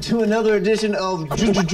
welcome to another edition of. J-Tech.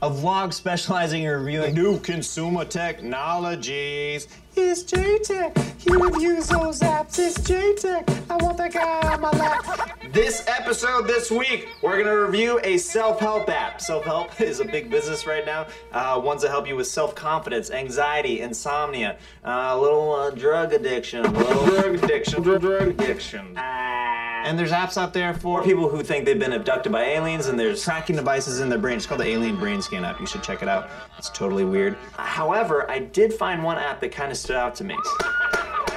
A vlog specializing in reviewing new consumer technologies. It's J-Tech. He reviews those apps. It's J-Tech. I want that guy on my lap. This episode this week, we're gonna review a self-help app. Self-help is a big business right now. Uh, ones that help you with self-confidence, anxiety, insomnia, uh, a little uh, drug addiction, a little drug addiction, drug addiction. And there's apps out there for people who think they've been abducted by aliens, and there's tracking devices in their brain. It's called the Alien Brain Scan app. You should check it out. It's totally weird. However, I did find one app that kind of stood out to me.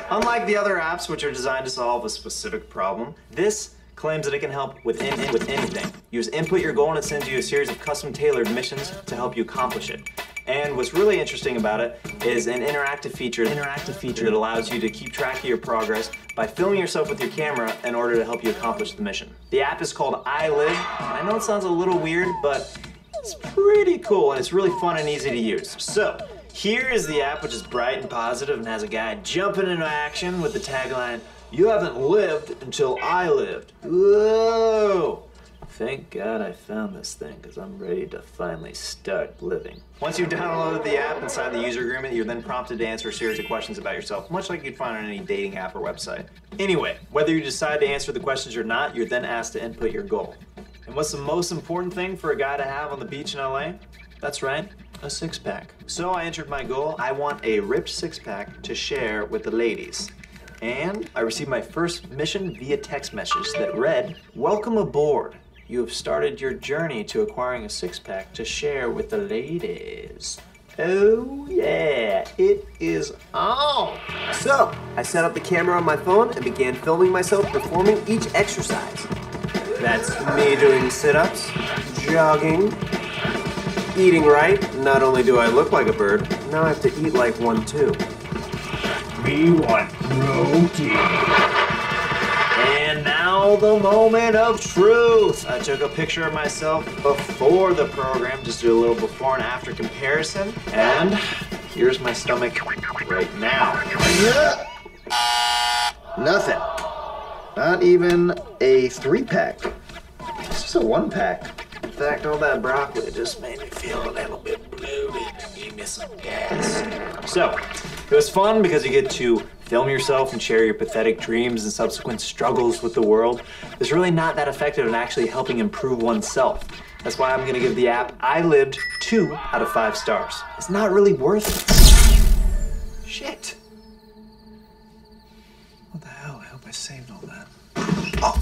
Unlike the other apps, which are designed to solve a specific problem, this claims that it can help with, in, with anything. You just input your goal and it sends you a series of custom tailored missions to help you accomplish it. And what's really interesting about it is an interactive feature, interactive feature that allows you to keep track of your progress by filming yourself with your camera in order to help you accomplish the mission. The app is called iLive. I know it sounds a little weird, but it's pretty cool and it's really fun and easy to use. So, here is the app, which is bright and positive and has a guy jumping into action with the tagline, You haven't lived until I lived. Whoa! Thank God I found this thing because I'm ready to finally start living. Once you've downloaded the app and signed the user agreement, you're then prompted to answer a series of questions about yourself, much like you'd find on any dating app or website. Anyway, whether you decide to answer the questions or not, you're then asked to input your goal. And what's the most important thing for a guy to have on the beach in LA? That's right, a six pack. So I entered my goal. I want a ripped six pack to share with the ladies. And I received my first mission via text message that read, Welcome aboard. You have started your journey to acquiring a six pack to share with the ladies. Oh, yeah, it is on. So, I set up the camera on my phone and began filming myself performing each exercise. That's me doing sit ups, jogging, eating right. Not only do I look like a bird, now I have to eat like one too. We want protein. And now the moment of truth. I took a picture of myself before the program, just do a little before and after comparison. And here's my stomach right now. Nothing. Not even a three pack. It's just a one pack. In fact, all that broccoli just made me feel a little bit bloated gave me some gas. So, it was fun because you get to film yourself and share your pathetic dreams and subsequent struggles with the world. It's really not that effective in actually helping improve oneself. That's why I'm gonna give the app i-Lived two out of five stars. It's not really worth it. Shit. What the hell? I hope I saved all that. Oh,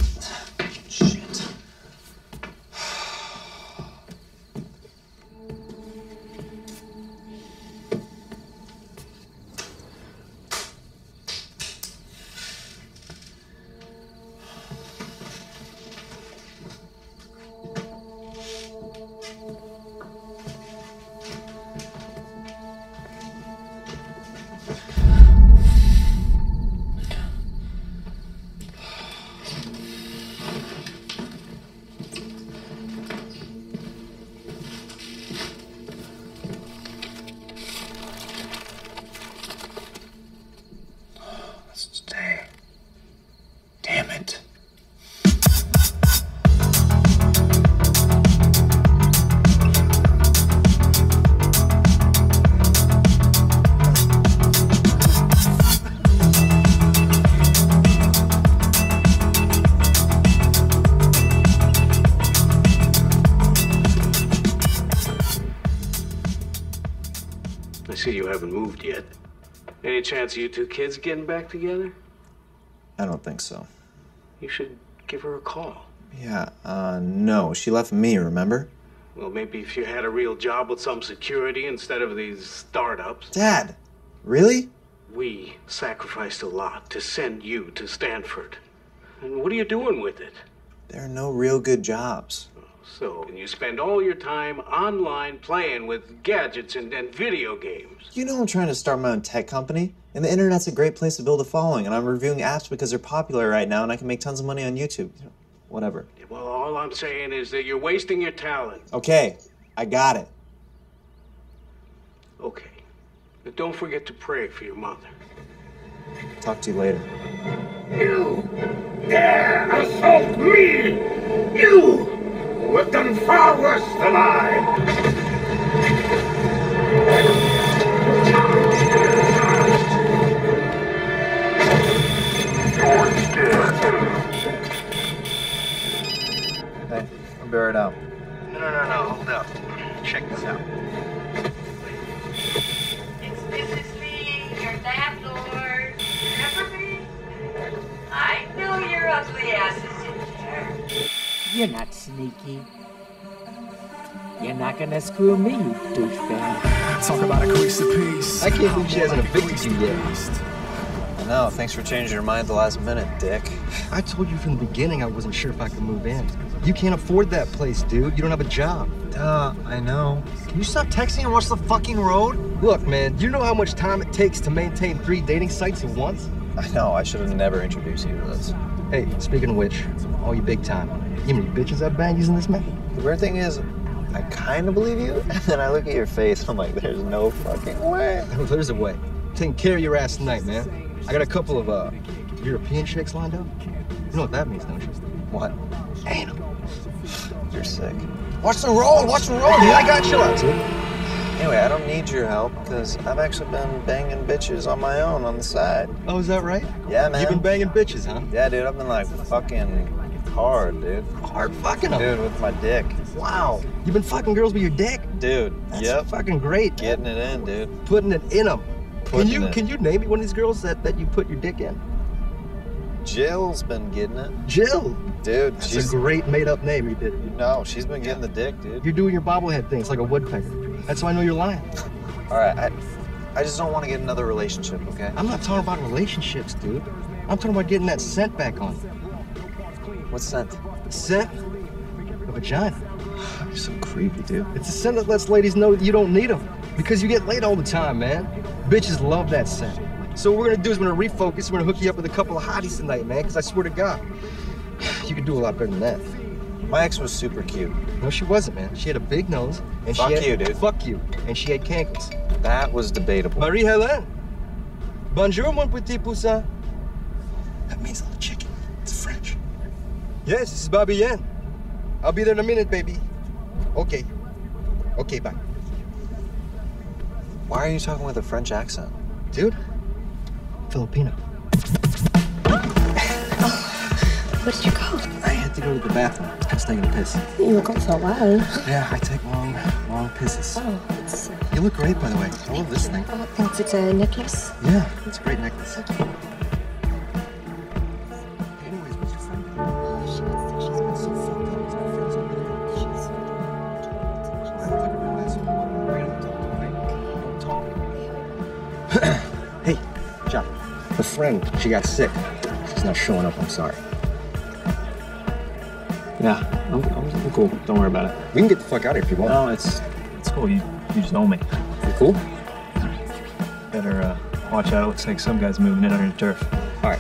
haven't moved yet. Any chance of you two kids getting back together? I don't think so. You should give her a call. Yeah, uh, no. She left me, remember? Well, maybe if you had a real job with some security instead of these startups. Dad! Really? We sacrificed a lot to send you to Stanford. And what are you doing with it? There are no real good jobs. So, and you spend all your time online playing with gadgets and, and video games. You know I'm trying to start my own tech company, and the internet's a great place to build a following, and I'm reviewing apps because they're popular right now, and I can make tons of money on YouTube. You know, Whatever. Well, all I'm saying is that you're wasting your talent. Okay, I got it. Okay. But don't forget to pray for your mother. Talk to you later. You dare assault me! You who have done far worse than I! Hey, I'll be right out. No, no, no, no, hold up. Check this out. It's Mrs. Lee, your landlord. Remember me? I know your ugly ass is in there. You're not sneaky. You're not gonna screw me, you douchebag. Talk about a crease of peace. I can't believe she hasn't evicted you yet. I know, thanks for changing your mind the last minute, dick. I told you from the beginning I wasn't sure if I could move in. You can't afford that place, dude. You don't have a job. Duh, I know. Can you stop texting and watch the fucking road? Look, man, you know how much time it takes to maintain three dating sites at once? I know, I should have never introduced you to this. Hey, speaking of which, all you big time, you know many bitches I've banged using this method? The weird thing is, I kind of believe you, and then I look at your face, I'm like, there's no fucking way. There's a way. Taking care of your ass tonight, man. I got a couple of uh European chicks lined up. You know what that means, don't you? What? Anal. You're sick. Watch the road, watch the road, dude. I got you out, dude. Anyway, I don't need your help, because I've actually been banging bitches on my own on the side. Oh, is that right? Yeah, man. You've been banging bitches, huh? Yeah, dude, I've been like fucking hard, dude. Hard fucking them. Dude, with my dick. Wow. You've been fucking girls with your dick? Dude, That's yep. fucking great. Getting it in, dude. Putting it in them. Can you it. can you name me one of these girls that, that you put your dick in? Jill's been getting it. Jill. Dude, That's she's a great made up name you did. no, she's been getting the dick, dude. You're doing your bobblehead thing. It's like a woodpecker. That's why I know you're lying. All right, I, I just don't want to get another relationship, okay? I'm not talking about relationships, dude. I'm talking about getting that scent back on. What scent? Scent of a vagina. You're so creepy, dude. It's a scent that lets ladies know that you don't need them. Because you get laid all the time, man. Bitches love that scent. So what we're gonna do is we're gonna refocus. We're gonna hook you up with a couple of hotties tonight, man. Because I swear to God, you could do a lot better than that. My ex was super cute. No, she wasn't, man. She had a big nose, and Fuck she had, you, dude. Fuck you, and she had cankles. That was debatable. Marie Hélène. Bonjour, mon petit poussin. That means little chicken. It's French. Yes, this is Bobby Yen. I'll be there in a minute, baby. Okay. Okay, bye. Why are you talking with a French accent? Dude, Filipino. What did you call? To go to the bathroom. I was taking a piss. You look for a. Yeah, I take long, long pisses. Oh, it's. Uh, You look great, by the way. I love this thing. oh, thanks. It's a necklace. Yeah, it's a great necklace. Anyways, what's your friend doing? She was, she's been so fucked up. Her friends over there. She's. I have to realize we're gonna talk, okay? Hey, John. The friend, she got sick. She's not showing up. I'm sorry. Yeah, I'm, I'm, cool. Don't worry about it. We can get the fuck out of here if you want. No, it's it's cool. You you just owe me. You cool? Better uh, watch out. It looks like some guy's moving in under the turf. All right.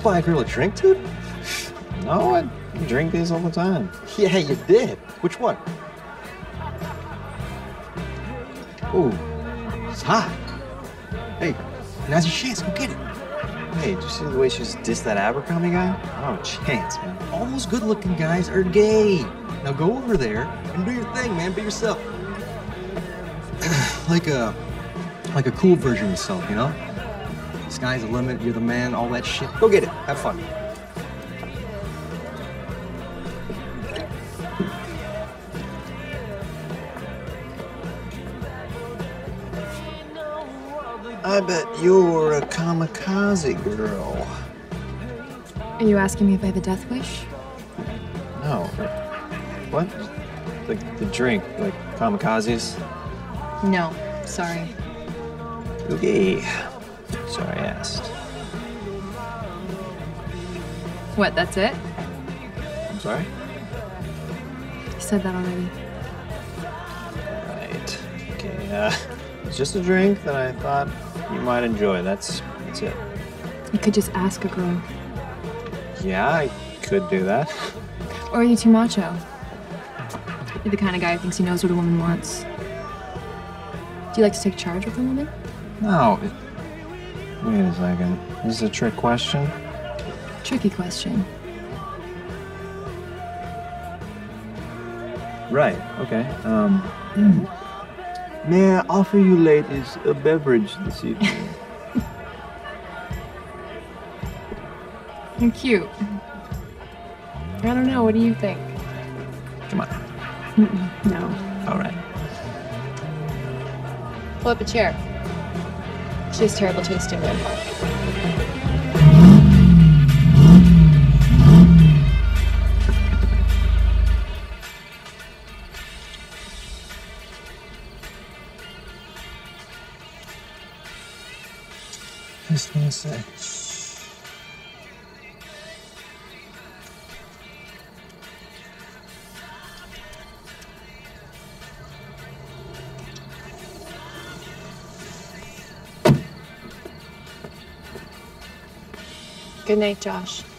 Just buy a girl a drink, dude? No, I drink these all the time. Yeah, you did. Which one? Ooh, it's hot. Hey, now's your chance. Go get it. Hey, did you see the way she's dissed that Abercrombie guy? Oh, chance, man. All those good-looking guys are gay. Now go over there and do your thing, man. Be yourself. like a, like a cool version of yourself, you know? sky's the limit, you're the man, all that shit. Go get it. Have fun. I bet you're a kamikaze girl. Are you asking me if I have a death wish? No. What? Like the drink, like kamikazes? No, sorry. Okay. What, that's it? I'm sorry? You said that already. Right. Okay, uh, it's just a drink that I thought you might enjoy. That's that's it. You could just ask a girl. Yeah, I could do that. Or are you too macho? You're the kind of guy who thinks he knows what a woman wants. Do you like to take charge with a woman? No. Wait a second. This is a trick question? Tricky question. Right, okay. Um, may I offer you ladies a beverage this evening? You're cute. I don't know. What do you think? Come on. Mm-mm, no. All right. Pull up a chair. She has terrible taste in Just. Good night, Josh.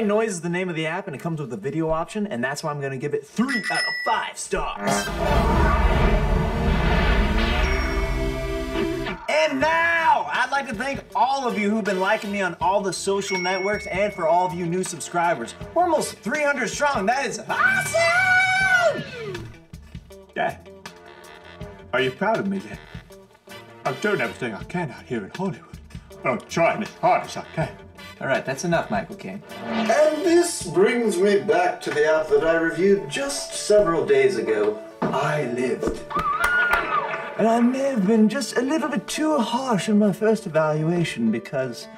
White Noise is the name of the app, and it comes with a video option, and that's why I'm going to give it three out of five stars. And now, I'd like to thank all of you who've been liking me on all the social networks and for all of you new subscribers. We're almost 300 strong. That is awesome! Dad, are you proud of me, Dad? I'm doing everything I can out here in Hollywood. I'm trying as hard as I can. All right, that's enough, Michael Caine. And this brings me back to the app that I reviewed just several days ago. I lived. And I may have been just a little bit too harsh in my first evaluation because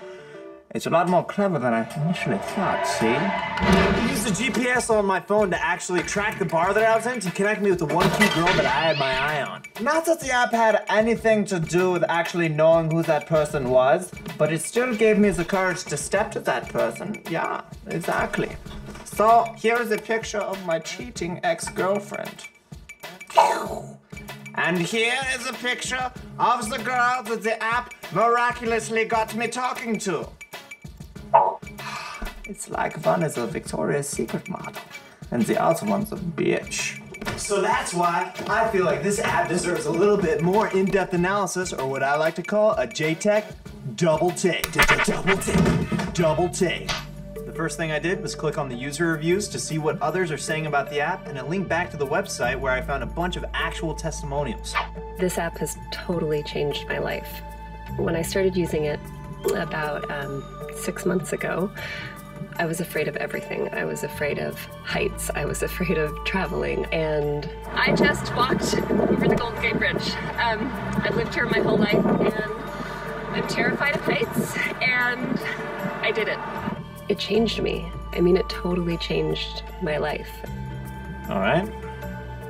it's a lot more clever than I initially thought, see? Used the GPS on my phone to actually track the bar that I was in to connect me with the one cute girl that I had my eye on. Not that the app had anything to do with actually knowing who that person was, but it still gave me the courage to step to that person. Yeah, exactly. So here's a picture of my cheating ex-girlfriend. And here is a picture of the girl that the app miraculously got me talking to. It's like one is a Victoria's Secret model, and the other one's a bitch. So that's why I feel like this app deserves a little bit more in-depth analysis, or what I like to call a JTech double take. Double take. Double take. The first thing I did was click on the user reviews to see what others are saying about the app, and it linked back to the website where I found a bunch of actual testimonials. This app has totally changed my life. When I started using it about um, six months ago, I was afraid of everything. I was afraid of heights. I was afraid of traveling. And I just walked over the Golden Gate Bridge. Um, I've lived here my whole life and I'm terrified of heights. And I did it. It changed me. I mean, it totally changed my life. All right.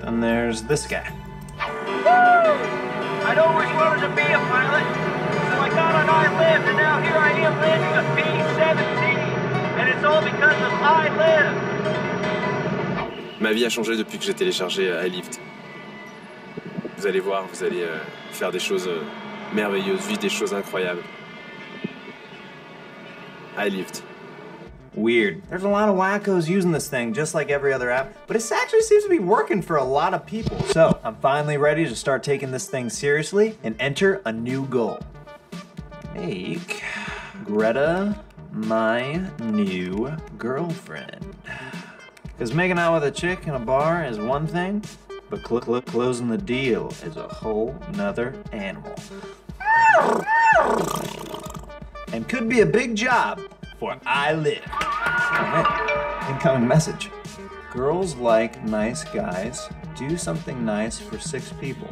Then there's this guy. Woo! I'd always wanted to be a pilot, so I got on I Lived, and now here I am landing a B-17, Ma vie a changé depuis que j'ai téléchargé euh, iLift. Vous allez voir, vous allez euh, faire des choses euh, merveilleuses, vivre des choses incroyables. iLift. Weird. There's a lot of wackos using this thing, just like every other app, but it actually seems to be working for a lot of people. So I'm finally ready to start taking this thing seriously and enter a new goal. Make Greta my new girlfriend. Because making out with a chick in a bar is one thing, but cl- cl- closing the deal is a whole nother animal. And could be a big job for I Live. Alright, incoming message. Girls like nice guys. Do something nice for six people.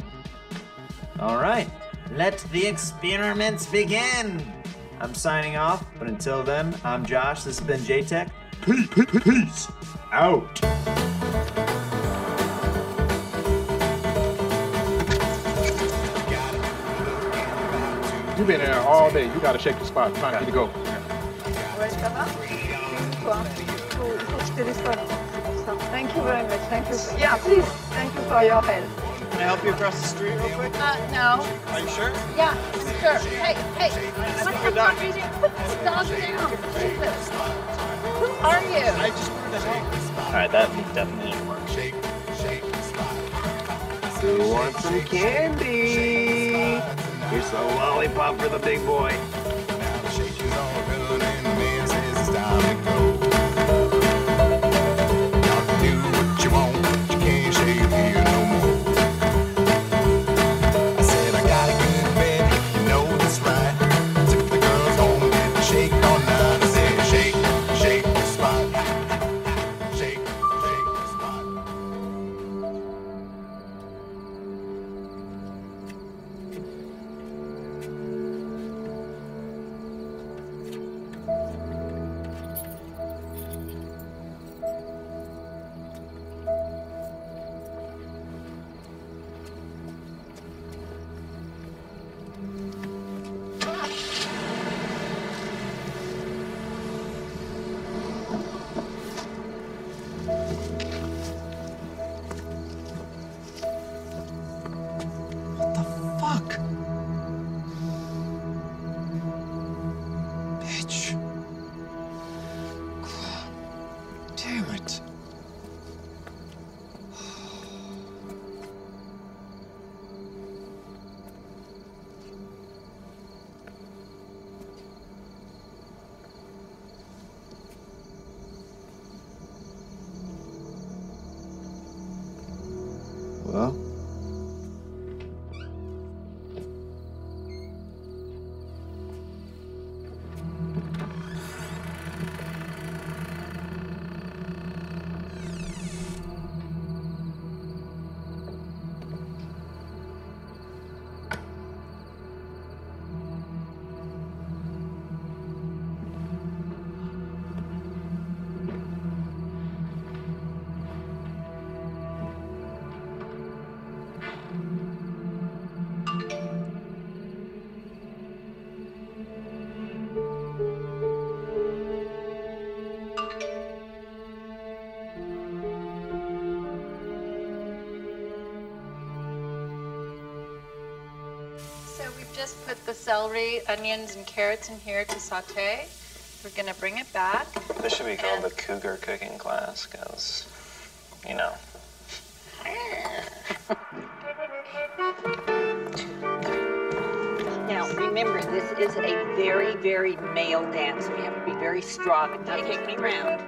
Alright, let the experiments begin. I'm signing off, but until then, I'm Josh. This has been JTech. Peace, peace, peace out. You've been there all day. You gotta shake the spot. Time for you to go. Thank you very much. Thank you. Yeah, please. Thank you for your help. Can I help you across the street real quick? Uh, no. Are you sure? Yeah, sure. Hey, hey. What the fuck are you doing? Put this dog down. Jesus. Who are you? I just wanted to help. All right, that definitely didn't work. Who wants some candy? Here's a lollipop for the big boy. Celery, onions, and carrots in here to saute. We're gonna bring it back. This should be called the Cougar Cooking Class, because, you know. Now, remember, this is a very, very male dance. We have to be very strong. Now, take me round.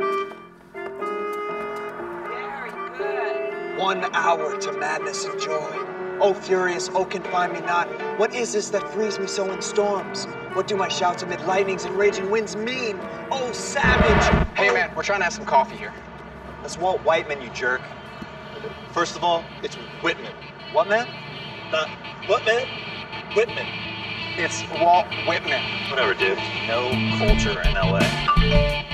Very good. One hour to madness and joy. Oh, furious, oh, can find me not. What is this that frees me so in storms? What do my shouts amid lightnings and raging winds mean? Oh, savage! Hey, man, we're trying to have some coffee here. That's Walt Whiteman, you jerk. First of all, it's Whitman. What man? Not what man? Whitman. It's Walt Whitman. Whatever, dude. No culture in LA.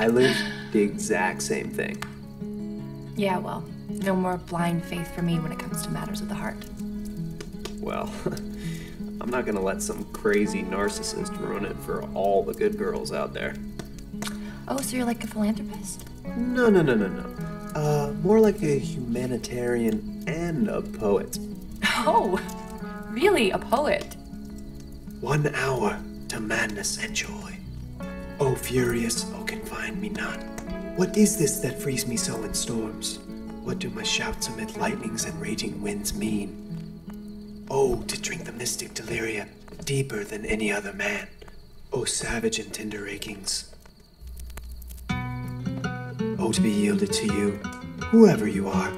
I lived the exact same thing. Yeah, well, no more blind faith for me when it comes to matters of the heart. Well, I'm not gonna let some crazy narcissist ruin it for all the good girls out there. Oh, so you're like a philanthropist? No, no, no, no, no. Uh, more like a humanitarian and a poet. Oh, really? A poet? One hour to madness and joy. Oh, furious, confine me not. What is this that frees me so in storms? What do my shouts amid lightnings and raging winds mean? Oh, to drink the mystic delirium deeper than any other man. Oh, savage and tender achings. Oh, to be yielded to you, whoever you are,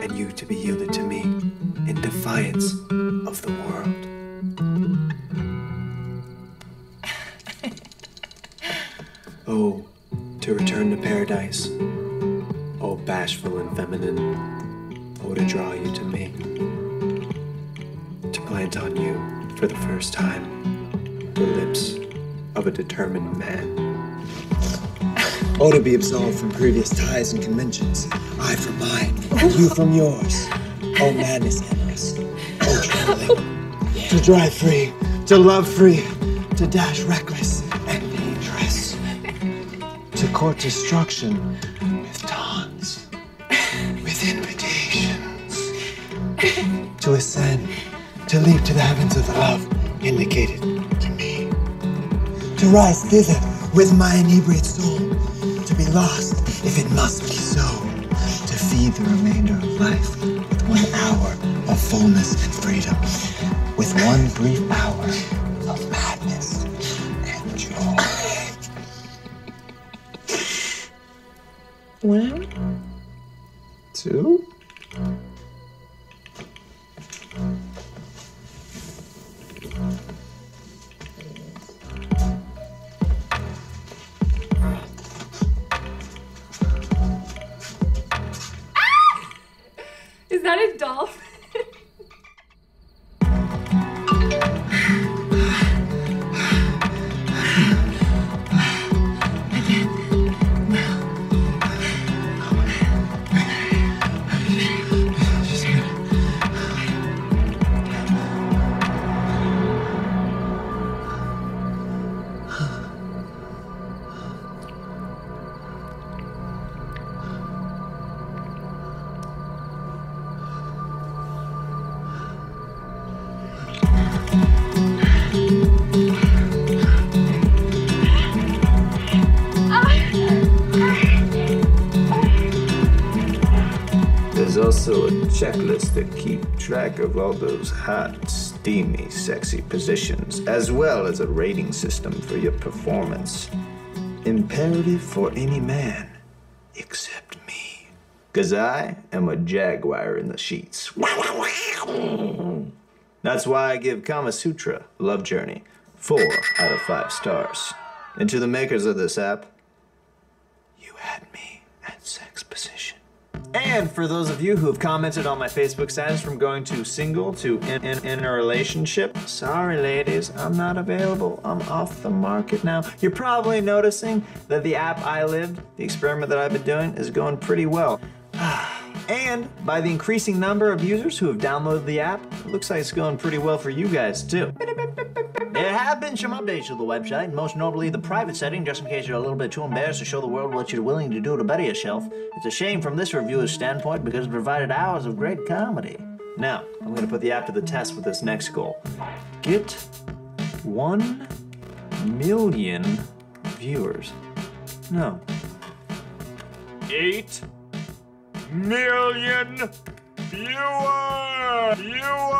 and you to be yielded to me, in defiance of the world. Oh, to return to paradise. Oh, bashful and feminine. Oh, to draw you to me. To plant on you, for the first time, the lips of a determined man. Oh, to be absolved from previous ties and conventions. I from mine, and you from yours. Oh, madness endless. Oh, trembling. To drive free, to love free, to dash reckless court destruction with taunts, with invitations. To ascend, to leap to the heavens of the love indicated to me. To rise thither with my inebriate soul. To be lost if it must be so. To feed the remainder of life with one hour of fullness and freedom. With one brief hour One Two? Also a checklist to keep track of all those hot, steamy, sexy positions, as well as a rating system for your performance. Imperative for any man, except me. Cause I am a jaguar in the sheets. That's why I give Kama Sutra Love Journey four out of five stars. And to the makers of this app, you had me at sex position. And for those of you who have commented on my Facebook status from going to single to in, in, in a relationship, sorry ladies, I'm not available. I'm off the market now. You're probably noticing that the app I lived, the experiment that I've been doing, is going pretty well. And by the increasing number of users who have downloaded the app, it looks like it's going pretty well for you guys too. There have been some updates to the website, most notably the private setting, just in case you're a little bit too embarrassed to show the world what you're willing to do to better yourself. It's a shame from this reviewer's standpoint because it provided hours of great comedy. Now, I'm going to put the app to the test with this next goal. Get 1 million viewers. No. 8 million viewers! Viewers!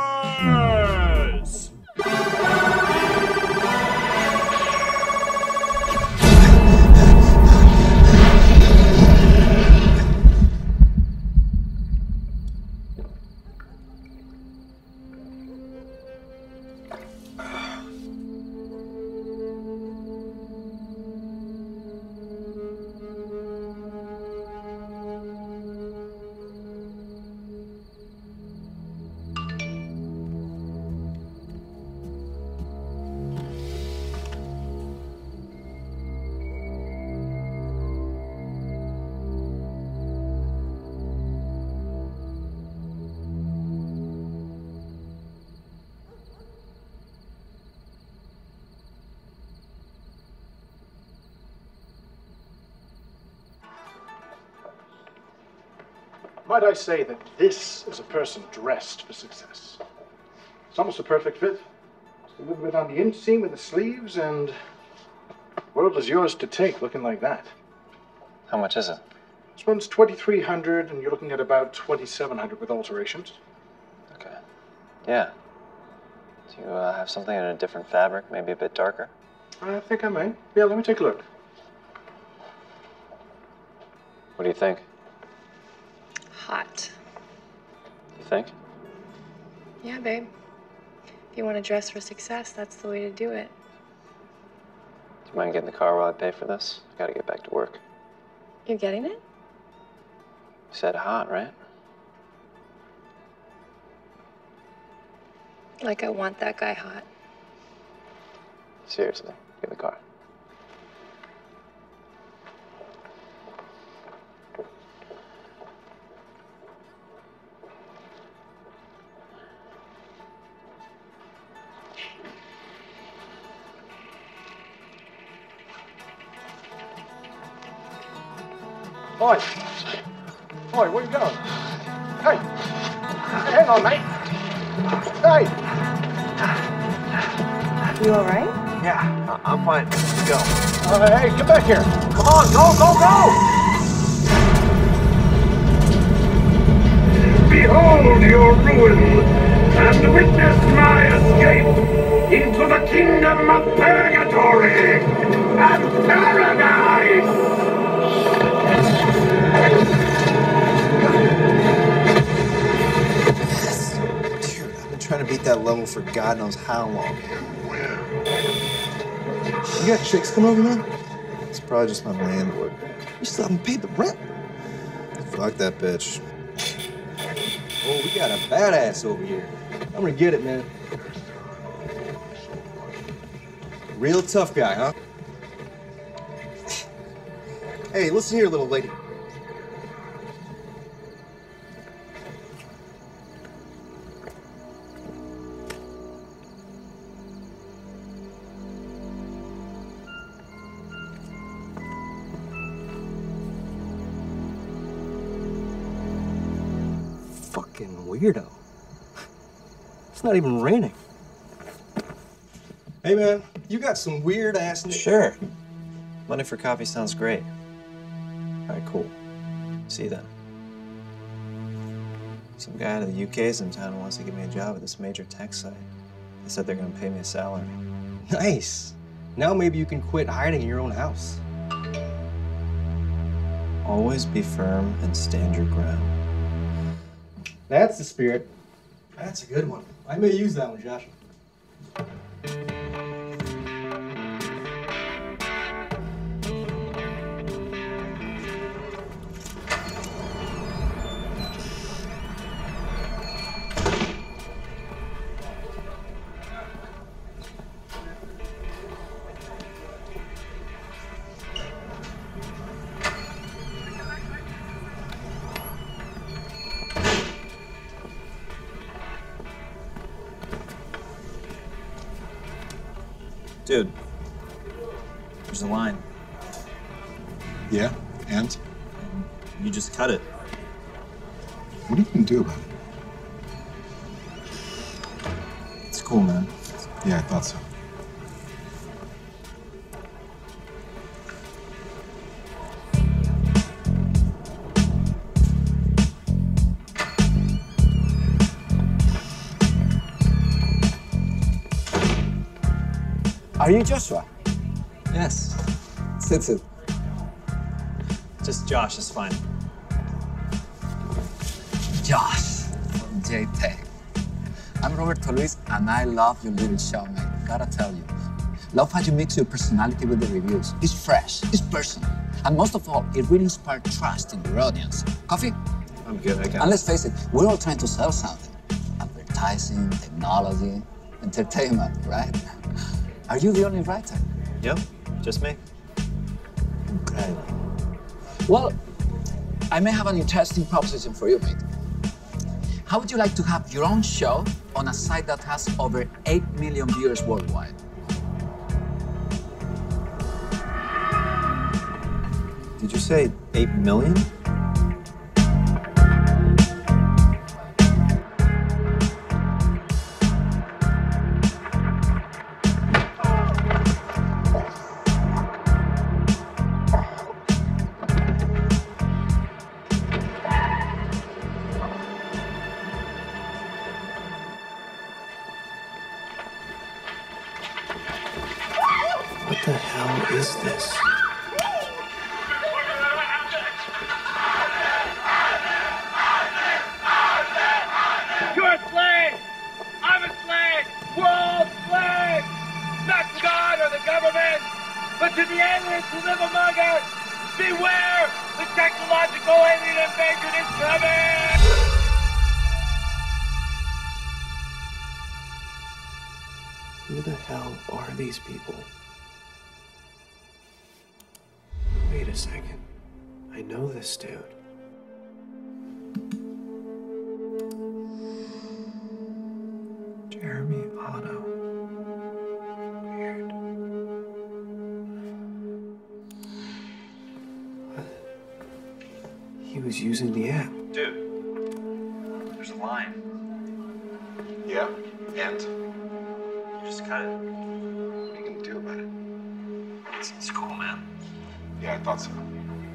Might I say that this is a person dressed for success? It's almost a perfect fit. Just a little bit on the inseam of the sleeves, and world is yours to take, looking like that. How much is it? This one's 2300 and you're looking at about 2700 with alterations. Okay. Yeah. Do you uh, have something in a different fabric, maybe a bit darker? I think I may. Yeah, let me take a look. What do you think? Hot. You think? Yeah, babe. If you want to dress for success, that's the way to do it. Do you mind getting the car while I pay for this? I gotta get back to work. You're getting it? You said hot, right? Like I want that guy hot. Seriously, get the car. Oi! Oi, where you going? Hey! Hang on, mate! Hey! You all right? Yeah, I- I'm fine. Let's go. Uh, hey, get back here! Come on, go, go, go! Behold your ruin, and witness my escape into the kingdom of purgatory and paradise! I've been trying to beat that level for God knows how long. You got chicks coming over, man? It's probably just my landlord. You still haven't paid the rent. Fuck that bitch. Oh, we got a badass over here. I'm gonna get it, man. Real tough guy, huh? Hey, listen here, little lady. Not even raining. Hey, man, you got some weird ass. Sure. Money for coffee sounds great. All right, cool. See you then. Some guy out of the UK is in town and wants to give me a job at this major tech site. They said they're gonna pay me a salary. Nice. Now maybe you can quit hiding in your own house. Always be firm and stand your ground. That's the spirit. That's a good one. I may use that one, Josh. Joshua? Yes. Sit, sit. Just Josh is fine. Josh from JTech. I'm Roberto Luis, and I love your little show, man. Gotta tell you. Love how you mix your personality with the reviews. It's fresh, it's personal, and most of all, it really inspires trust in your audience. Coffee? I'm good, I And let's face it, we're all trying to sell something. Advertising, technology, entertainment, right? Are you the only writer? Yep, just me. Incredible. Well, I may have an interesting proposition for you, mate. How would you like to have your own show on a site that has over 8 million viewers worldwide? Did you say 8 million? Thank you.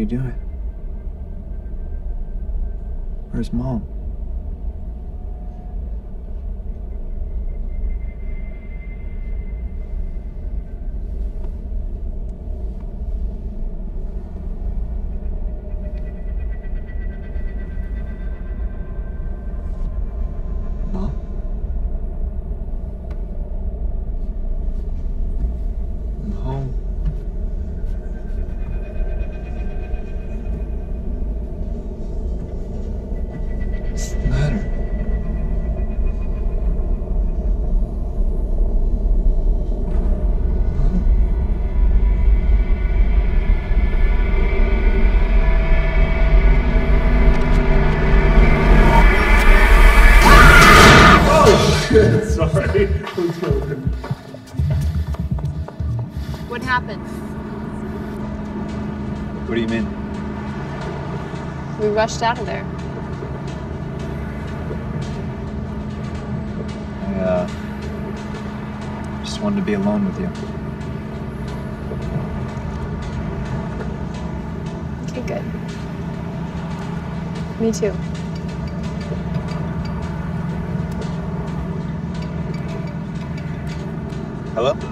You doing? Where's? Mom? What? What do you mean? We rushed out of there. I, uh, just wanted to be alone with you. Okay, good. Me too. Hello?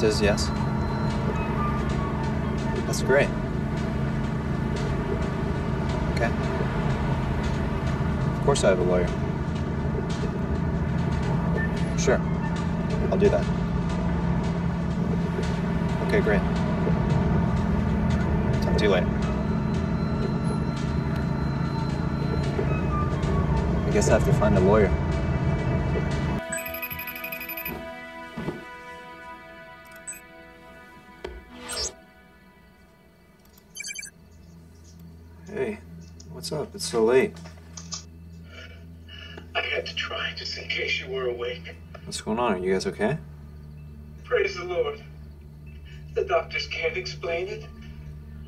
Is yes. That's great. Okay. Of course I have a lawyer. Sure. I'll do that. Okay, great. Talk to you later. I guess I have to find a lawyer. So late. I had to try just in case you were awake. What's going on? Are you guys okay? Praise the Lord. The doctors can't explain it.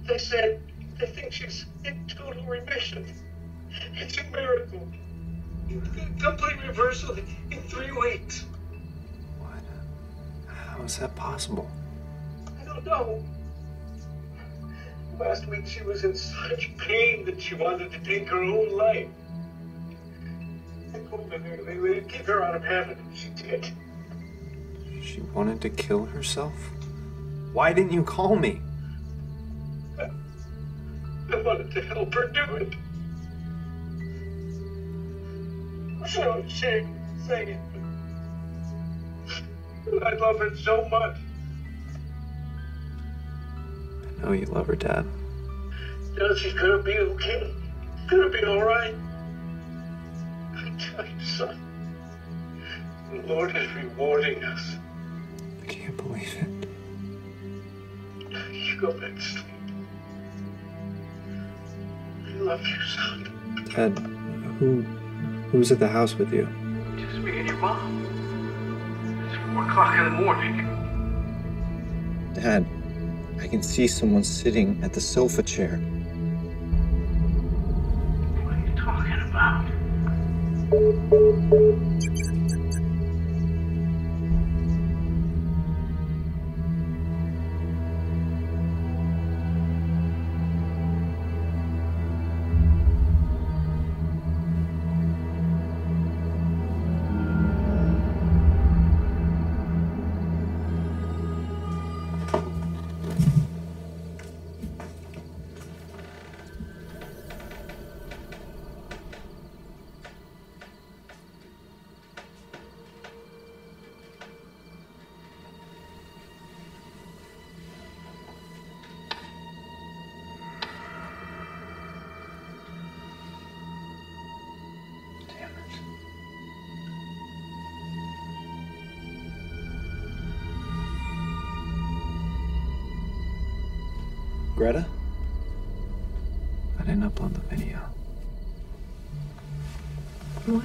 They said they think she's in total remission. It's a miracle. Complete reversal in three weeks. How is that possible? I don't know. Last week she was in such pain that she wanted to take her own life. I told her they, would keep her out of heaven. She did. She wanted to kill herself? Why didn't you call me? I wanted to help her do it. I'm so ashamed to say it, I love her so much. I know you love her, Dad. Now she's gonna be okay. She's Gonna be all right. I tell you, son, the Lord is rewarding us. I can't believe it. You go back to sleep. I love you, son. Dad, who who's at the house with you? Just me and your mom. It's four o'clock in the morning. Dad, I can see someone sitting at the sofa chair. What are you talking about? Upload the video. What?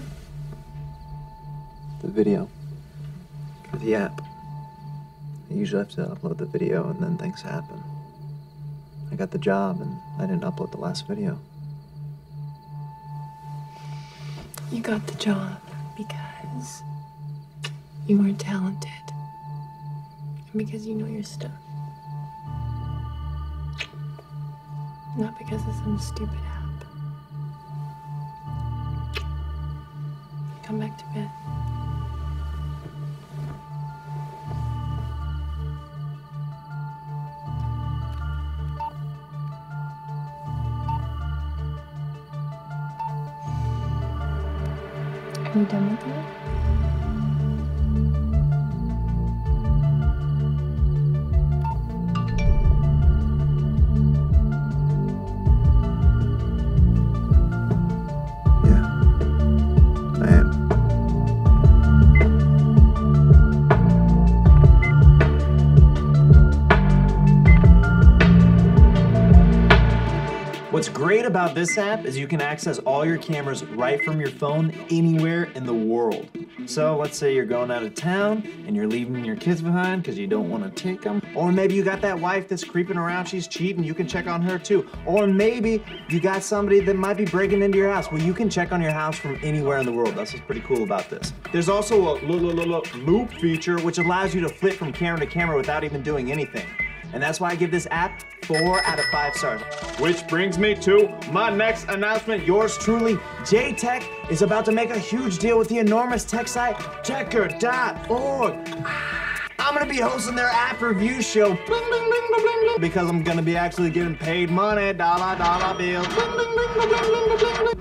The video. For the app. I usually have to upload the video and then things happen. I got the job and I didn't upload the last video. You got the job because you are talented and because you know your stuff. Not because of some stupid about this app is you can access all your cameras right from your phone anywhere in the world. So let's say you're going out of town and you're leaving your kids behind because you don't want to take them. Or maybe you got that wife that's creeping around, she's cheating, you can check on her too. Or maybe you got somebody that might be breaking into your house. Well, you can check on your house from anywhere in the world. That's what's pretty cool about this. There's also a lo- lo- lo- lo- loop feature which allows you to flip from camera to camera without even doing anything. And that's why I give this app four out of five stars. Which brings me to my next announcement. Yours truly, JTech, is about to make a huge deal with the enormous tech site checker.org. I'm gonna be hosting their app review show because I'm gonna be actually getting paid money, dollar, dollar bling.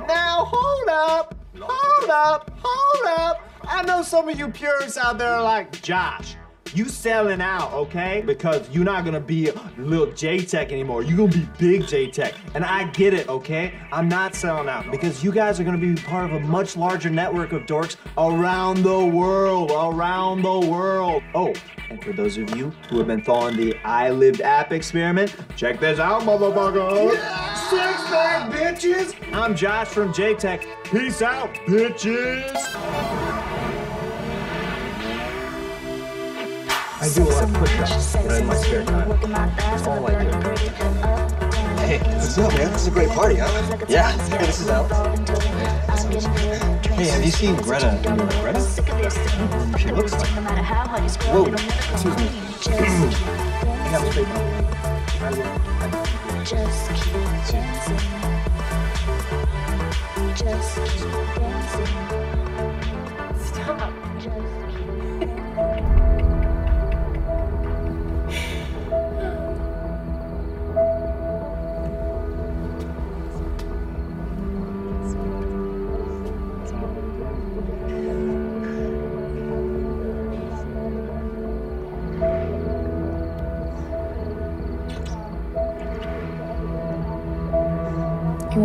Now hold up, hold up, hold up. I know some of you purists out there are like, Josh, you selling out, okay? Because you're not gonna be little J-Tech anymore. You're gonna be big J-Tech. And I get it, okay? I'm not selling out because you guys are gonna be part of a much larger network of dorks around the world, around the world. Oh, and for those of you who have been following the i-Lived app experiment, check this out, motherfucker. Six pack bitches. I'm Josh from J-Tech. Peace out, bitches. I do a lot of push-ups in my spare time. That's all I do. Hey, what's up, man? This is a great party, huh? Yeah, hey, this is Alex. Hey, have you seen Greta? You know Greta? She looks like. Whoa, excuse me. I got a straight You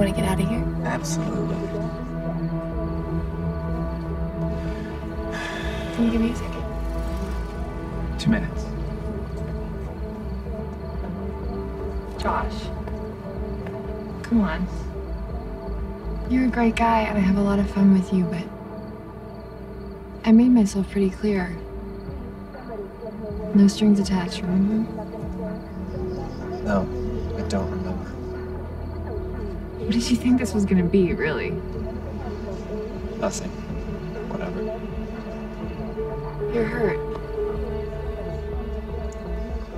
want to get out of here? Absolutely. Can you give me a second? Two minutes. Josh. Come on. You're a great guy, and I have a lot of fun with you, but I made myself pretty clear. No strings attached, remember? No, I don't. What did you think this was gonna be, really? Nothing. Whatever. You're hurt.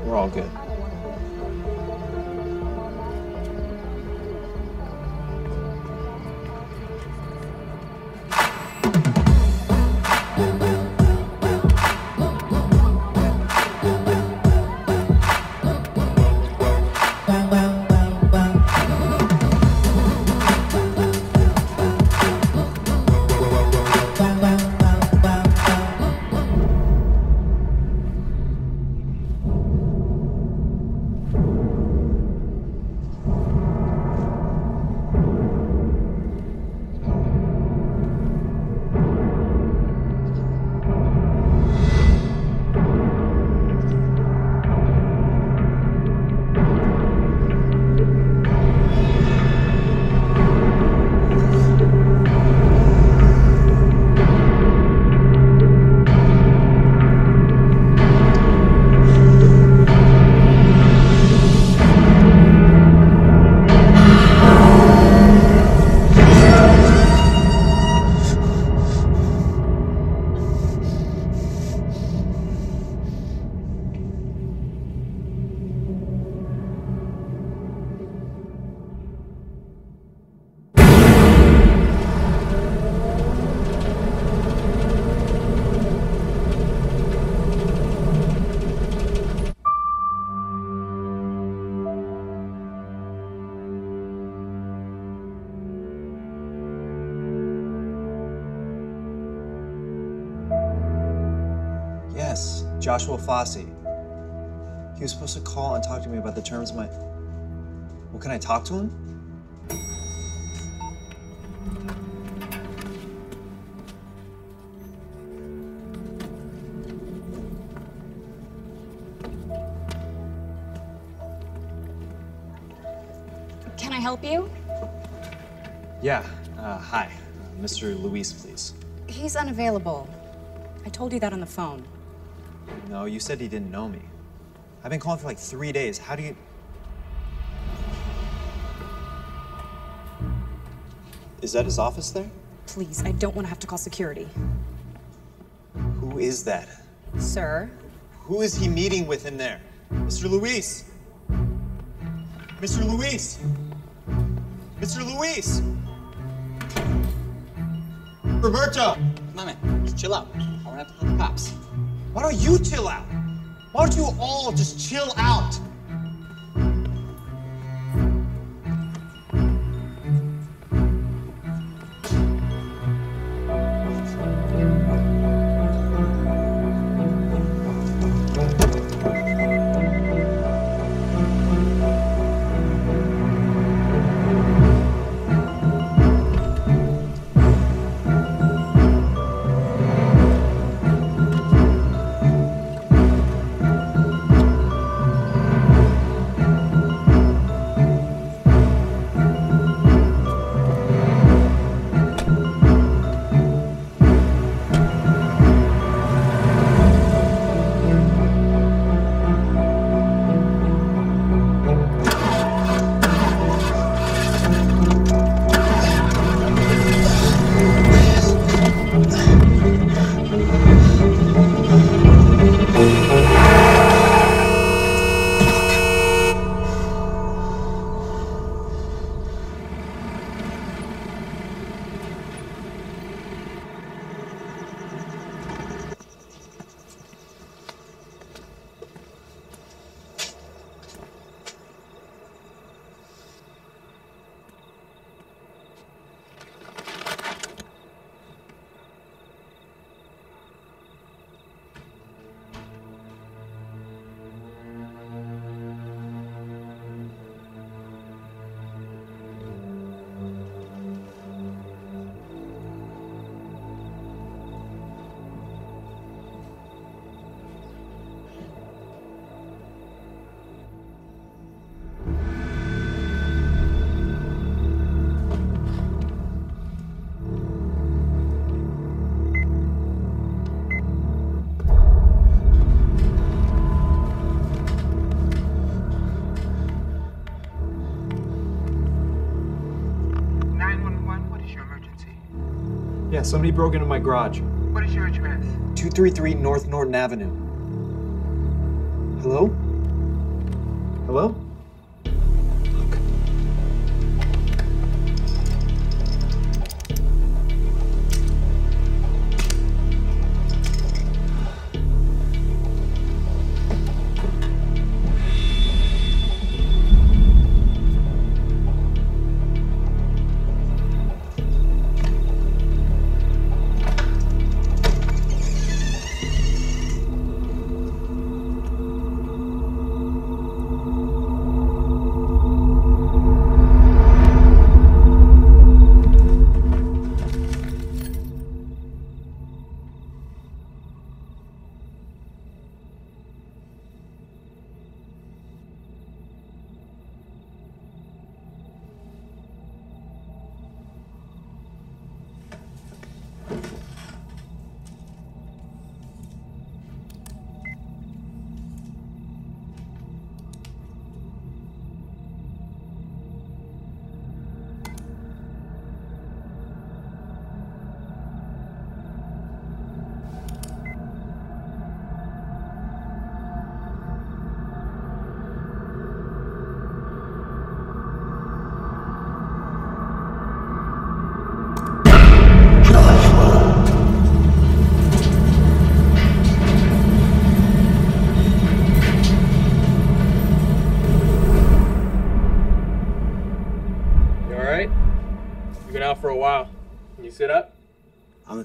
We're all good. Joshua Fossey. He was supposed to call and talk to me about the terms of my. Well, can I talk to him? Can I help you? Yeah. Uh, hi. Uh, Mr. Luis, please. He's unavailable. I told you that on the phone. No, you said he didn't know me. I've been calling for like three days. How do you. Is that his office there? Please, I don't want to have to call security. Who is that? Sir? Who is he meeting with in there? Mr. Luis! Mr. Luis! Mr. Luis! Roberto! Come on, man. Just chill out. I won't have to call the cops. Why don't you chill out? Why don't you all just chill out? Yeah, somebody broke into my garage. What is your address? 233 North Norton Avenue.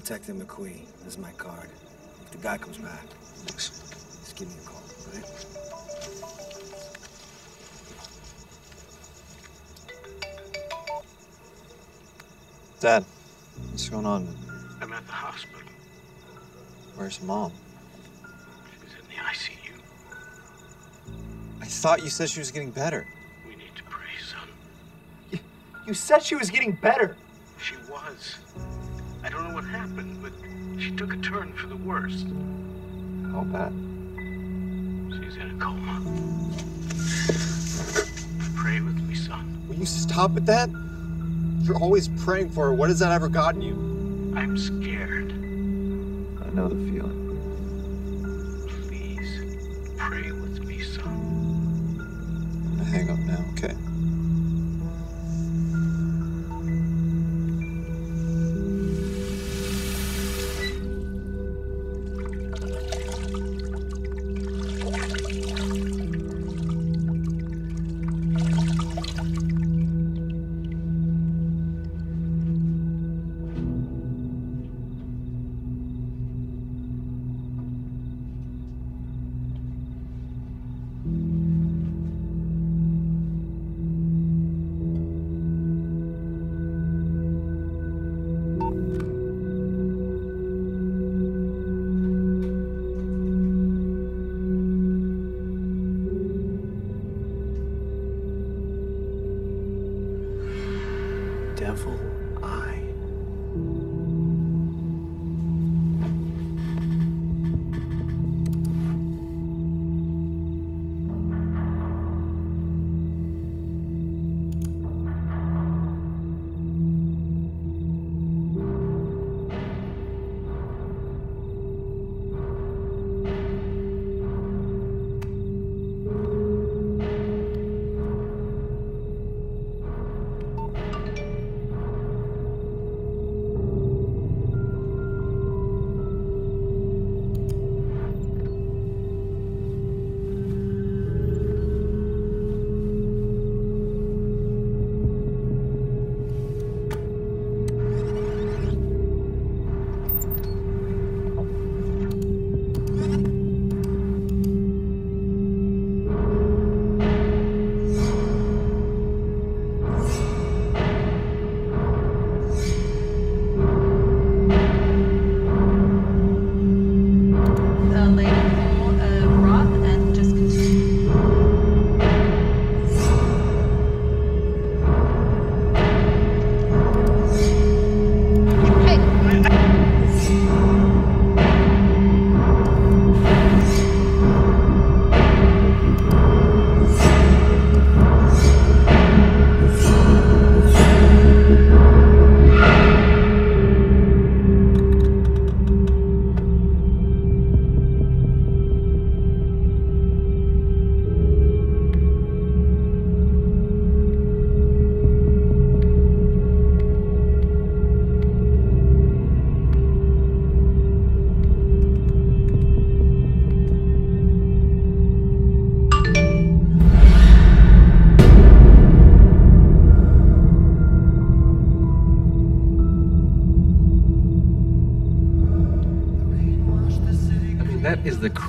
Detective McQueen. This is my card. If the guy comes back. just give me a call, all right? Dad, what's going on? I'm at the hospital. Where's mom? She's in the ICU. I thought you said she was getting better. We need to pray, son. You said she was getting better. She was. I don't know what happened, but she took a turn for the worst. How bad? She's in a coma. Pray with me, son. Will you stop with that? You're always praying for her. What has that ever gotten you? I'm scared. I know the feeling. Please, pray with me, son. I'm gonna hang up now, okay?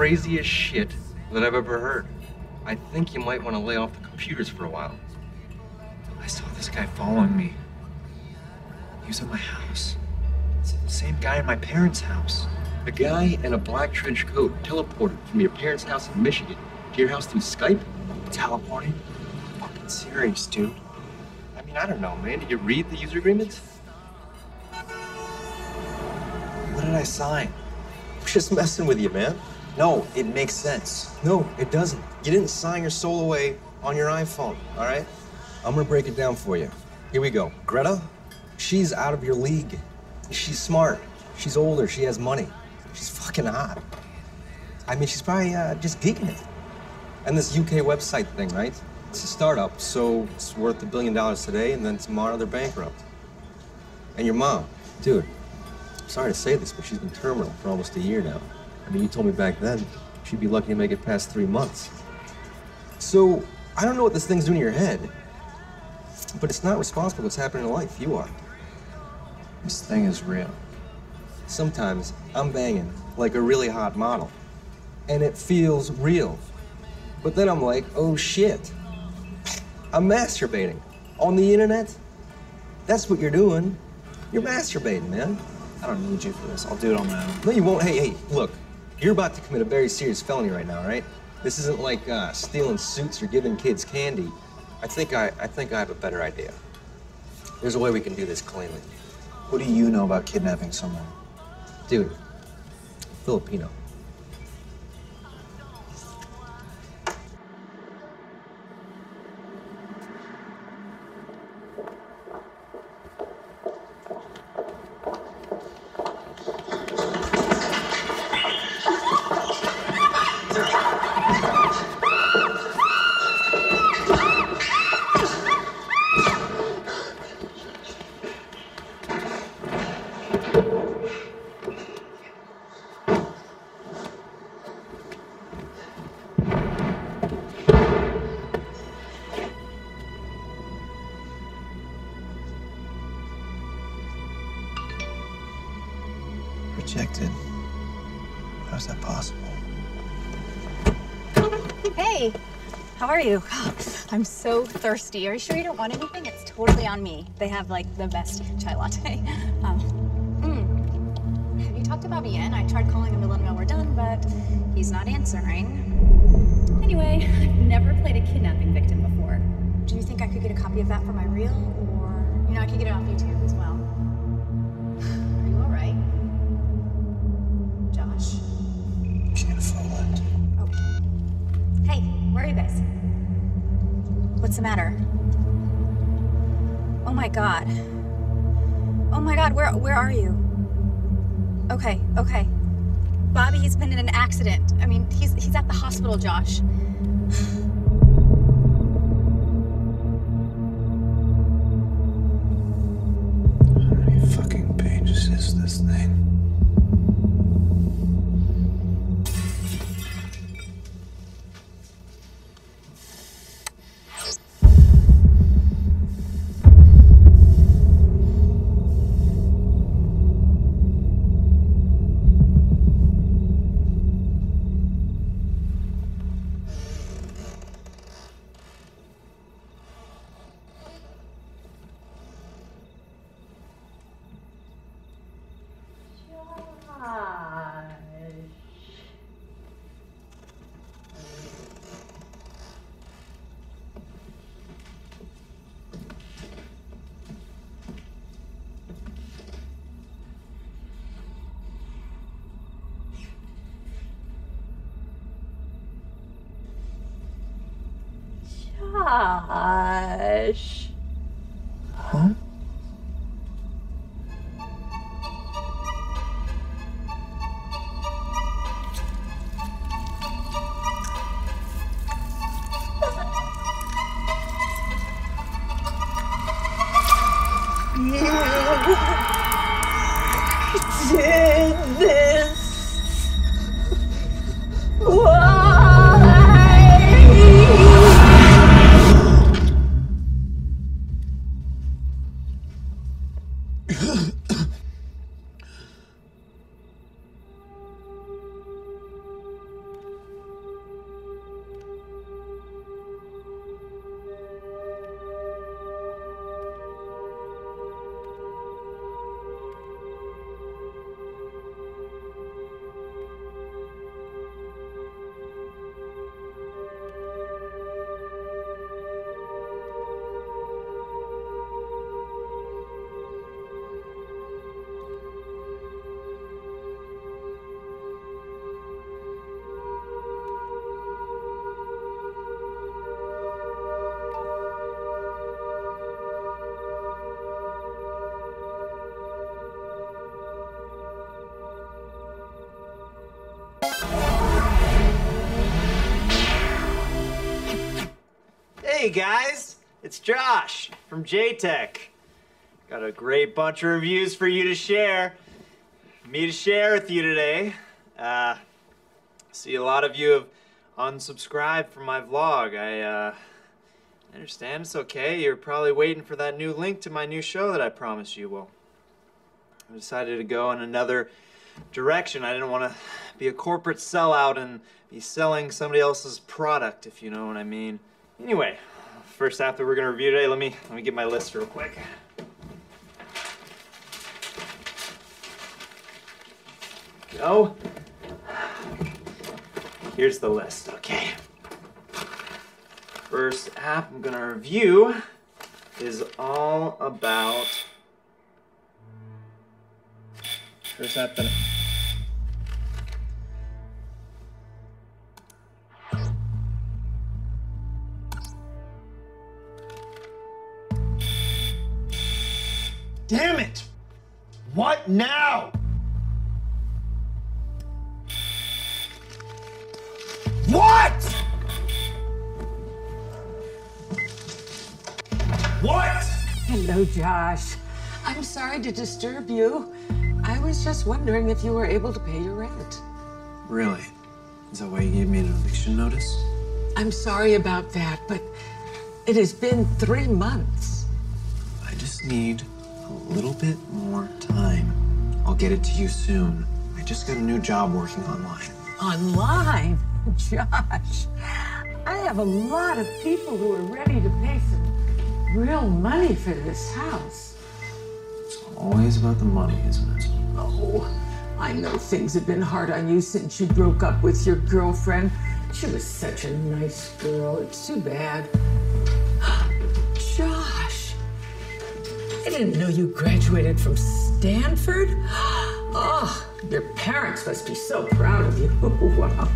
Craziest shit that I've ever heard. I think you might want to lay off the computers for a while. I saw this guy following me. He was at my house. It's the same guy in my parents' house. A guy in a black trench coat teleported from your parents' house in Michigan to your house through Skype? Teleporting? Fucking serious, dude. I mean, I don't know, man. Did you read the user agreements? What did I sign? I'm just messing with you, man. No, it makes sense. No, it doesn't. You didn't sign your soul away on your iPhone, all right? I'm gonna break it down for you. Here we go. Greta, she's out of your league. She's smart. She's older. She has money. She's fucking hot. I mean, she's probably uh, just geeking it. And this UK website thing, right? It's a startup, so it's worth a billion dollars today, and then tomorrow they're bankrupt. And your mom, dude, I'm sorry to say this, but she's been terminal for almost a year now. I mean, you told me back then she'd be lucky to make it past three months. So, I don't know what this thing's doing to your head, but it's not responsible for what's happening in life. You are. This thing is real. Sometimes I'm banging like a really hot model. and it feels real. But then I'm like, oh shit. I'm masturbating on the internet. That's what you're doing. You're masturbating, man. I don't need you for this. I'll do it on my own. No, you won't. Hey, hey, look. You're about to commit a very serious felony right now, right? This isn't like uh, stealing suits or giving kids candy. I think I, I think I have a better idea. There's a way we can do this cleanly. What do you know about kidnapping someone? Dude, Filipino. So thirsty. Are you sure you don't want anything? It's totally on me. They have like the best chai latte. Um, mm. Have you talked to Bobby Yen? I tried calling him to let him know we're done, but he's not answering. Anyway, I've never played a kidnapping victim before. Do you think I could get a copy of that for my reel? Or, you know, I could get it off YouTube as well. Josh. Josh. Josh from JTech. Got a great bunch of reviews for you to share. Me to share with you today. Uh, see, a lot of you have unsubscribed from my vlog. I uh, understand it's okay. You're probably waiting for that new link to my new show that I promised you. Well, I decided to go in another direction. I didn't want to be a corporate sellout and be selling somebody else's product, if you know what I mean. Anyway, first app that we're gonna review today, let me let me get my list real quick. Go. Here's the list, okay. First app I'm gonna review is all about. First app that. Damn it! What now? What? What? Hello, Josh. I'm sorry to disturb you. I was just wondering if you were able to pay your rent. Really? Is that why you gave me an eviction notice? I'm sorry about that, but it has been three months. I just need a little bit more time. I'll get it to you soon. I just got a new job working online. Online? Josh, I have a lot of people who are ready to pay some real money for this house. It's Always about the money, isn't it? Oh, I know things have been hard on you since you broke up with your girlfriend. She was such a nice girl. It's too bad. Didn't know you graduated from Stanford. Oh, your parents must be so proud of you. wow.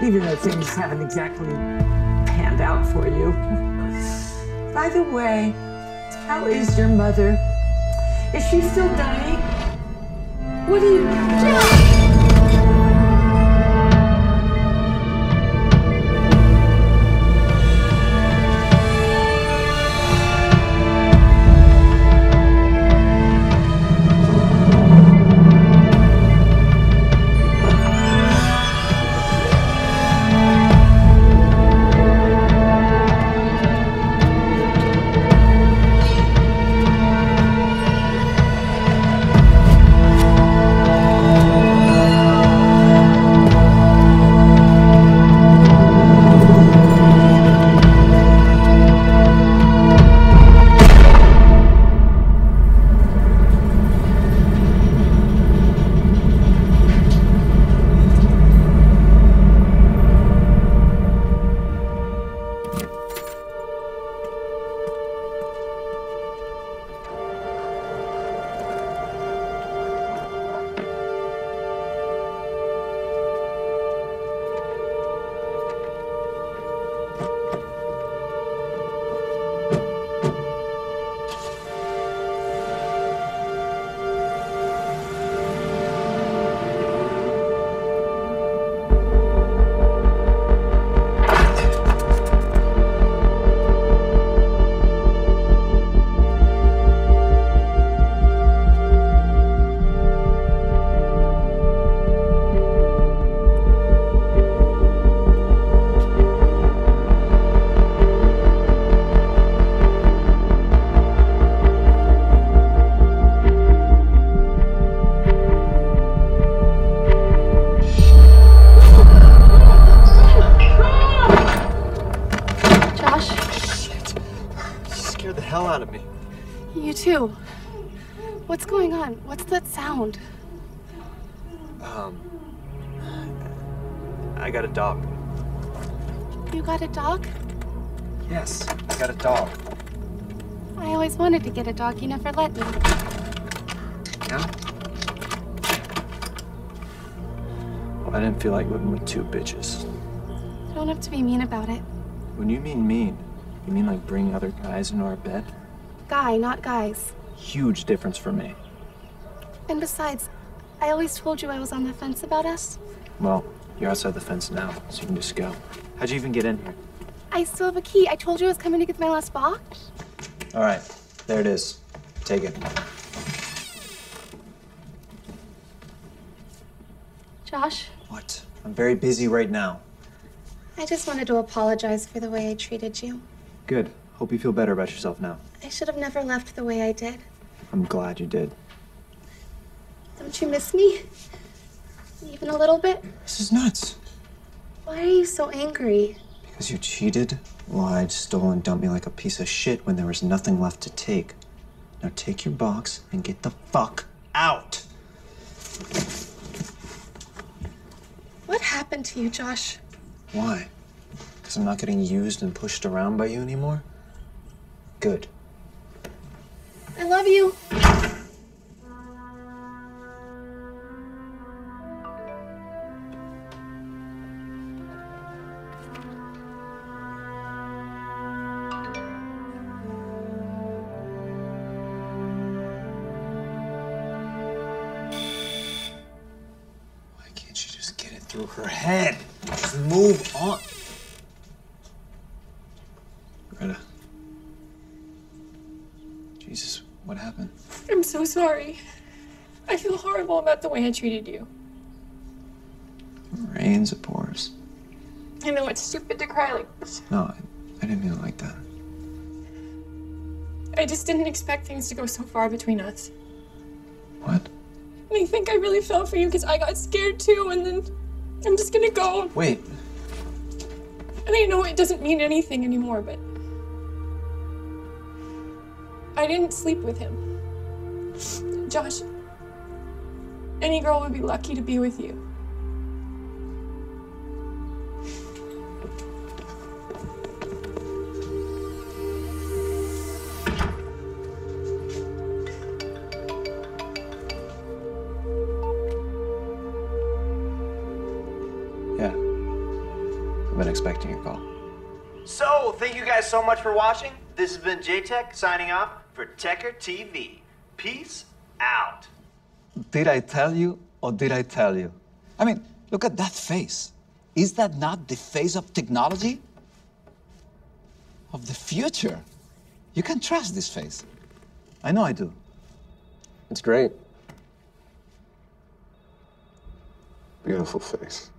Even though things haven't exactly panned out for you. By the way, how is your mother? Is she still dying? What are you doing? You got a dog? Yes, I got a dog. I always wanted to get a dog. You never let me. Yeah? Well, I didn't feel like living with two bitches. You don't have to be mean about it. When you mean mean, you mean like bringing other guys into our bed? Guy, not guys. Huge difference for me. And besides, I always told you I was on the fence about us. Well, you're outside the fence now, so you can just go. How'd you even get in here? I still have a key. I told you I was coming to get my last box. All right, there it is. Take it. Josh, What? I'm very busy right now. I just wanted to apologize for the way I treated you. Good. Hope you feel better about yourself now. I should have never left the way I did. I'm glad you did. Don't you miss me? Even a little bit? This is nuts. Why are you so angry? Because you cheated, lied, stole, and dumped me like a piece of shit when there was nothing left to take. Now take your box and get the fuck out. What happened to you, Josh? Why? Because I'm not getting used and pushed around by you anymore? Good. I love you. Head? Just move on. Greta. Jesus, what happened? I'm so sorry. I feel horrible about the way I treated you. Rains, it pours. I know it's stupid to cry like this. No, I, I didn't mean it like that. I just didn't expect things to go so far between us. What? And I think I really fell for you because I got scared too, and then I'm just gonna go. Wait, And I know it doesn't mean anything anymore, but I didn't sleep with him. Josh, any girl would be lucky to be with you. Thank you guys so much for watching. This has been JTech signing off for Techer TV. Peace out. Did I tell you or did I tell you? I mean, look at that face. Is that not the face of technology? Of the future? You can trust this face. I know I do. It's great. Beautiful face.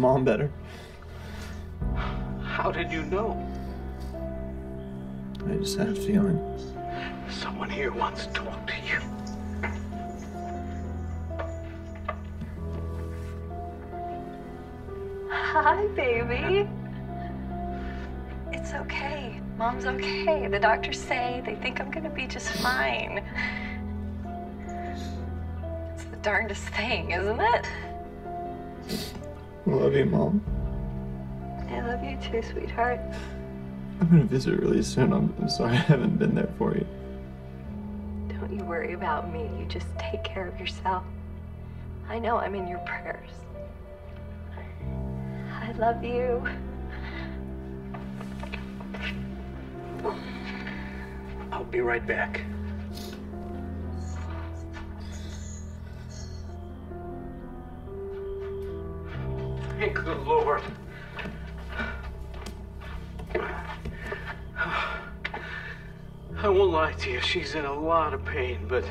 Mom better? How did you know? I just had a feeling. Someone here wants to talk to you. Hi, baby. It's okay. Mom's okay. The doctors say they think I'm gonna be just fine. It's the darndest thing, isn't it? I love you, mom. I love you too, sweetheart. I'm gonna visit really soon. I'm, I'm sorry I haven't been there for you. Don't you worry about me. You just take care of yourself. I know I'm in your prayers. I love you. I'll be right back. You, she's in a lot of pain, but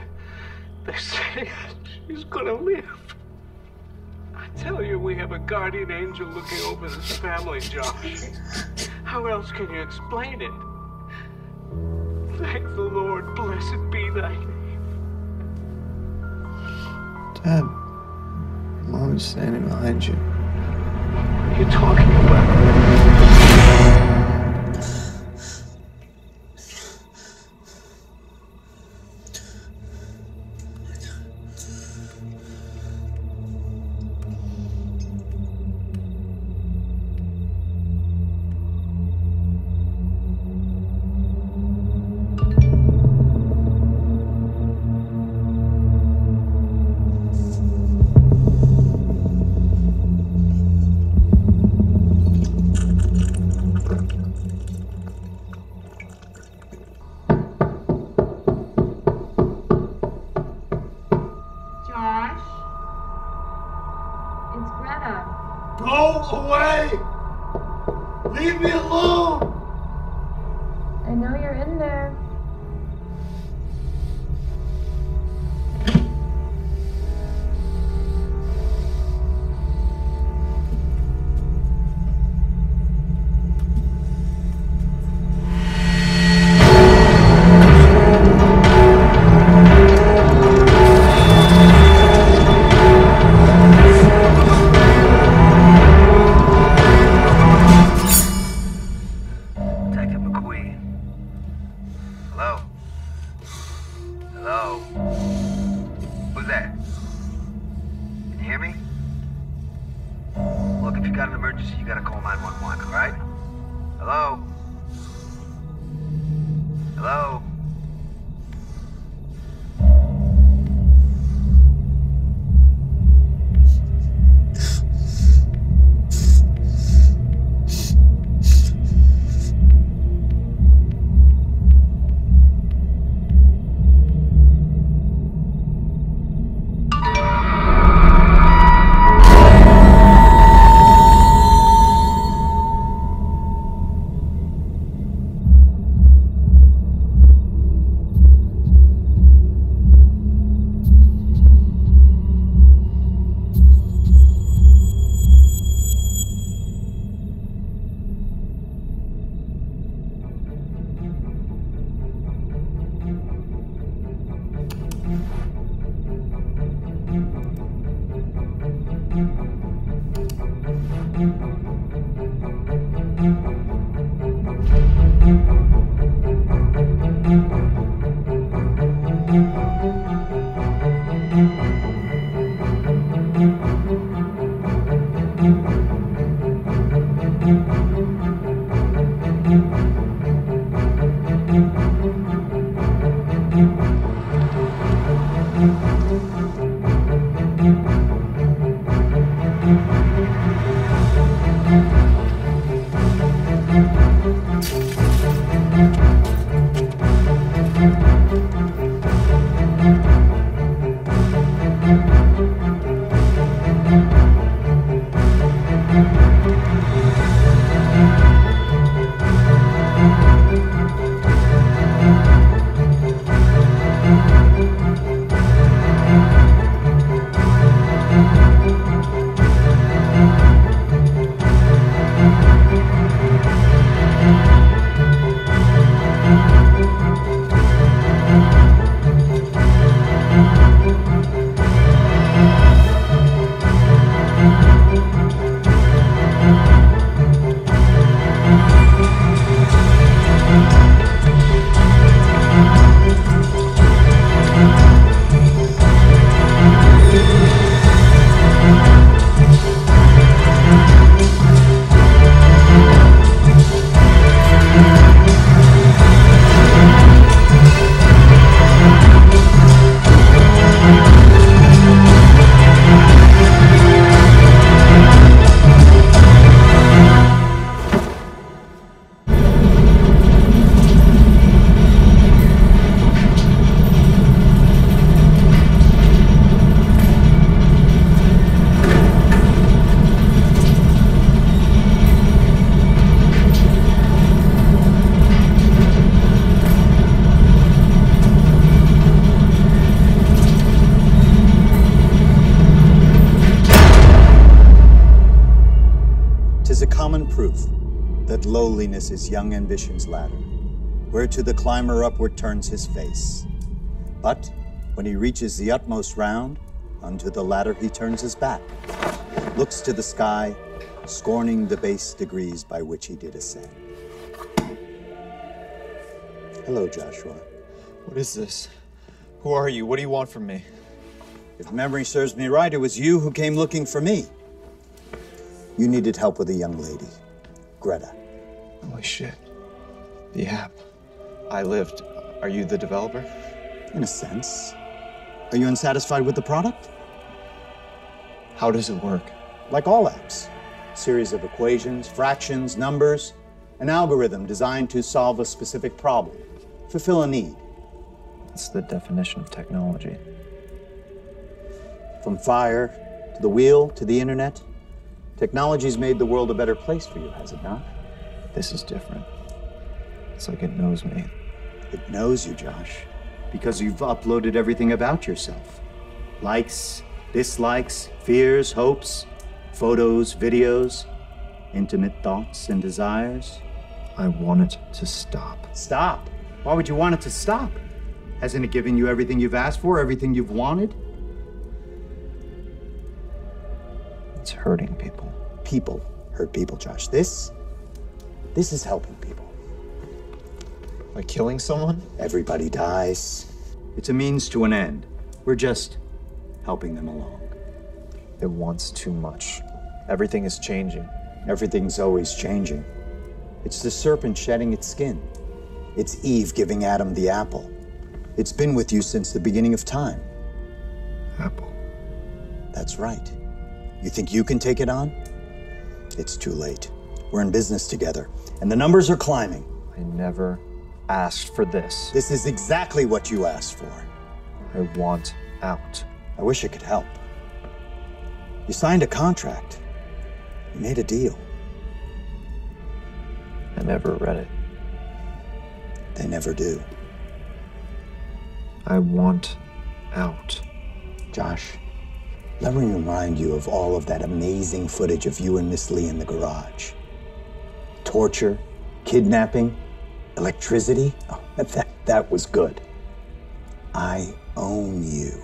they say she's gonna live. I tell you we have a guardian angel looking over this family, Josh. How else can you explain it? Thank the Lord, blessed be thy name. Dad, Mom's standing behind you. What are you talking about? But lowliness is young ambition's ladder, whereto the climber upward turns his face. But when he reaches the utmost round, unto the ladder he turns his back, looks to the sky, scorning the base degrees by which he did ascend. Hello, Joshua. What is this? Who are you? What do you want from me? If memory serves me right, it was you who came looking for me. You needed help with a young lady, Greta. Holy shit. The app. i-Lived. Are you the developer? In a sense. Are you unsatisfied with the product? How does it work? Like all apps. Series of equations, fractions, numbers, an algorithm designed to solve a specific problem, fulfill a need. That's the definition of technology. From fire to the wheel to the internet, technology's made the world a better place for you, has it not? This is different. It's like it knows me. It knows you, Josh, because you've uploaded everything about yourself likes, dislikes, fears, hopes, photos, videos, intimate thoughts and desires. I want it to stop. Stop? Why would you want it to stop? Hasn't it given you everything you've asked for, everything you've wanted? It's hurting people. People hurt people, Josh. This, this is helping people. By killing someone? Everybody dies. It's a means to an end. We're just helping them along. It wants too much. Everything is changing. Everything's always changing. It's the serpent shedding its skin. It's Eve giving Adam the apple. It's been with you since the beginning of time. Apple. That's right. You think you can take it on? It's too late. We're in business together, and the numbers are climbing. I never asked for this. This is exactly what you asked for. I want out. I wish I could help. You signed a contract. You made a deal. I never read it. They never do. I want out. Josh, let me remind you of all of that amazing footage of you and Miss Lee in the garage. Torture, kidnapping, electricity. Oh, that, that was good. I own you.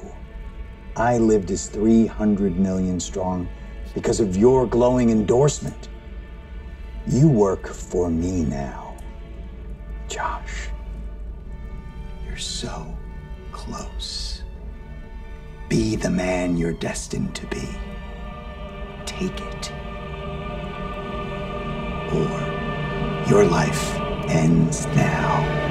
i-Lived as 300 million strong because of your glowing endorsement. You work for me now. Josh, you're so close. Be the man you're destined to be. Take it. Or your life ends now.